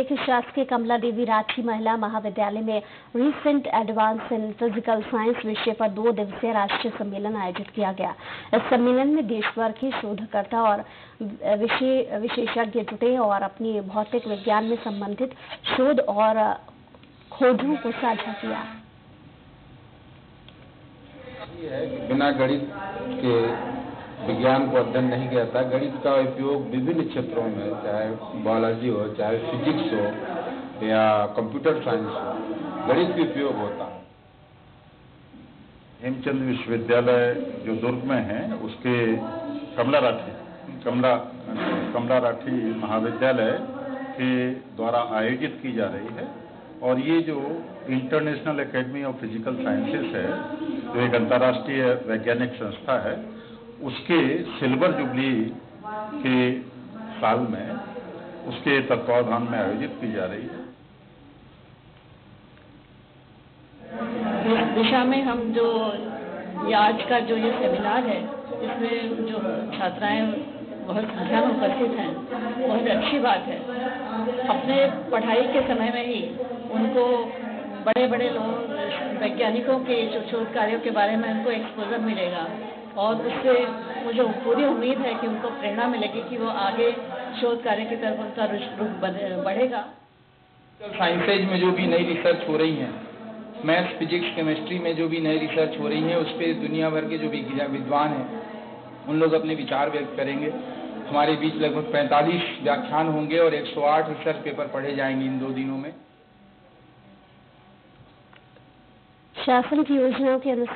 के शासकीय कमला देवी राठी महिला महाविद्यालय में recent advance in physical science विषय पर दो दिवसीय राष्ट्रीय सम्मेलन आयोजित किया गया। इस सम्मेलन में देश भर के शोधकर्ता और विशेषज्ञ जुटे और अपनी भौतिक विज्ञान में संबंधित शोध और खोजों को साझा किया। बिना गणित के विज्ञान को अध्ययन नहीं किया जाता गणित का उपयोग विभिन्न क्षेत्रों में, चाहे बायोलॉजी हो, चाहे फिजिक्स हो, या कंप्यूटर साइंस हो, गणित का उपयोग होता है। हेमचंद विश्वविद्यालय जो दुर्ग में है, उसके कमला राठी, कमला कमला राठी महाविद्यालय के द्वारा आयोजित की जा रही है, और ये जो international academy of physical sciences है, जो एक अंतर्राष्ट्रीय वैज्ञानिक संस्था है उसके सिल्वर जुबली के साल में, उसके तत्वावधान में आयोजित की जा रही है। दिशा में हम जो ये आज का जो ये सेमिनार है, इसमें जो छात्राएँ बहुत संख्या में उपस्थित हैं, बहुत अच्छी बात है। अपने पढ़ाई के समय में ही उनको बड़े बड़े लोग, वैज्ञानिकों के शोध कार्यों के बारे में उनको एक्सपोजर मिलेगा। और उससे मुझे पूरी उम्मीद है कि उनको प्रेरणा मिलेगी कि वो आगे शोध कार्य की तरफ़ उनका रुख बढ़ेगा। साइंसेज में जो भी नई रिसर्च हो रही है मैथ्स फिजिक्स केमिस्ट्री में जो भी नई रिसर्च हो रही है उस पर दुनिया भर के जो भी विद्वान हैं उन लोग अपने विचार व्यक्त करेंगे। हमारे बीच लगभग 45 व्याख्यान होंगे और 108 रिसर्च पेपर पढ़े जाएँगे इन दो दिनों में। शासन की योजनाओं के अनुसार